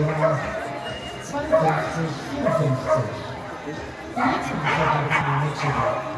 有三分之一的一次来到大连